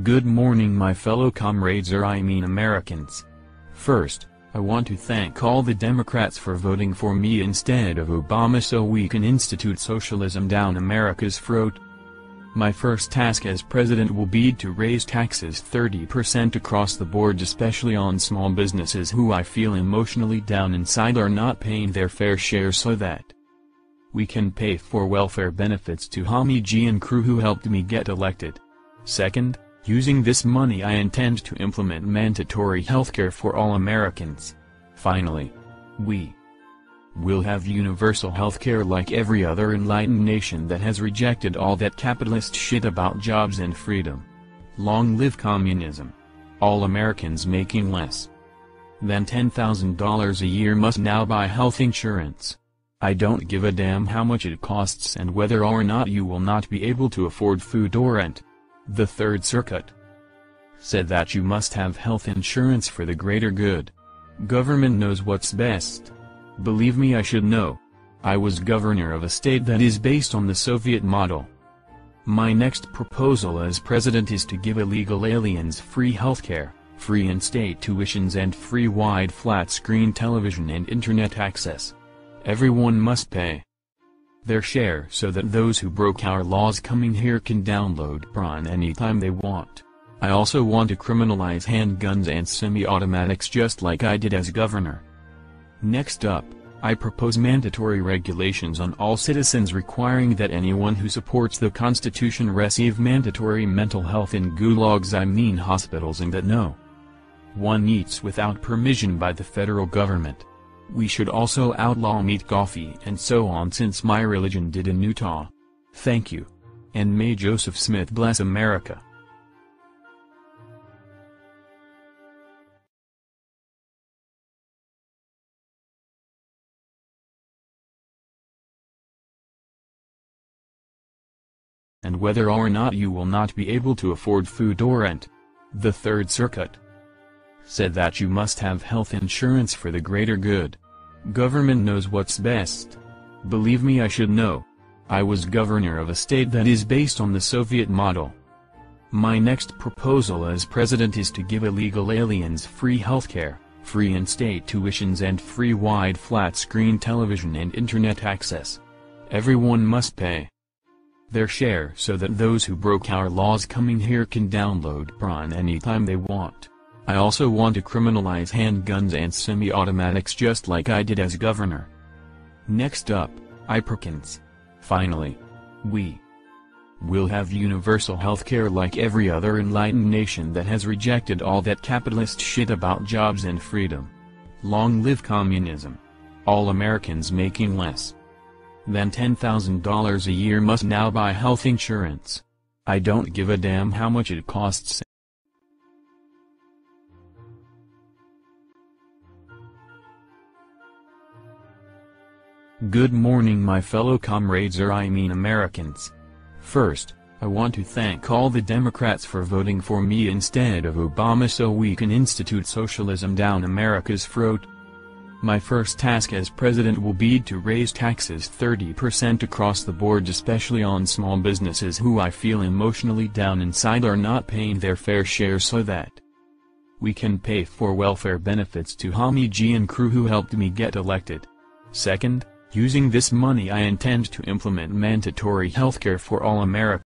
Good morning my fellow comrades or I mean Americans. First, I want to thank all the Democrats for voting for me instead of Obama so we can institute socialism down America's throat. My first task as president will be to raise taxes 30% across the board especially on small businesses who I feel emotionally down inside are not paying their fair share so that we can pay for welfare benefits to Hami G and crew who helped me get elected. Second, using this money I intend to implement mandatory healthcare for all Americans. Finally, we will have universal healthcare like every other enlightened nation that has rejected all that capitalist shit about jobs and freedom. Long live communism. All Americans making less than $10,000 a year must now buy health insurance. I don't give a damn how much it costs and whether or not you will not be able to afford food or rent. The Third Circuit said that you must have health insurance for the greater good. Government knows what's best. Believe me I should know. I was governor of a state that is based on the Soviet model. My next proposal as president is to give illegal aliens free healthcare, free in-state tuitions and free wide flat-screen television and internet access. Everyone must pay their share so that those who broke our laws coming here can download porn anytime they want. I also want to criminalize handguns and semi-automatics just like I did as governor. Next up, I propose mandatory regulations on all citizens requiring that anyone who supports the Constitution receive mandatory mental health in gulags I mean hospitals and that no one eats without permission by the federal government. We should also outlaw meat coffee and so on since my religion did in Utah. Thank you. And may Joseph Smith bless America. and whether or not you will not be able to afford food or rent. The Third Circuit said that you must have health insurance for the greater good. Government knows what's best. Believe me I should know. I was governor of a state that is based on the Soviet model. My next proposal as president is to give illegal aliens free healthcare, free in-state tuitions and free wide flat-screen television and internet access. Everyone must pay their share so that those who broke our laws coming here can download porn anytime they want. I also want to criminalize handguns and semi-automatics just like I did as governor. Next up, I Perkins. Finally, we will have universal healthcare like every other enlightened nation that has rejected all that capitalist shit about jobs and freedom. Long live communism. All Americans making less than $10,000 a year must now buy health insurance. I don't give a damn how much it costs. Good morning my fellow comrades or I mean Americans. First, I want to thank all the Democrats for voting for me instead of Obama so we can institute socialism down America's throat. My first task as president will be to raise taxes 30% across the board especially on small businesses who I feel emotionally down inside are not paying their fair share so that we can pay for welfare benefits to Hami G and crew who helped me get elected. Second, Using this money I intend to implement mandatory healthcare for all Americans.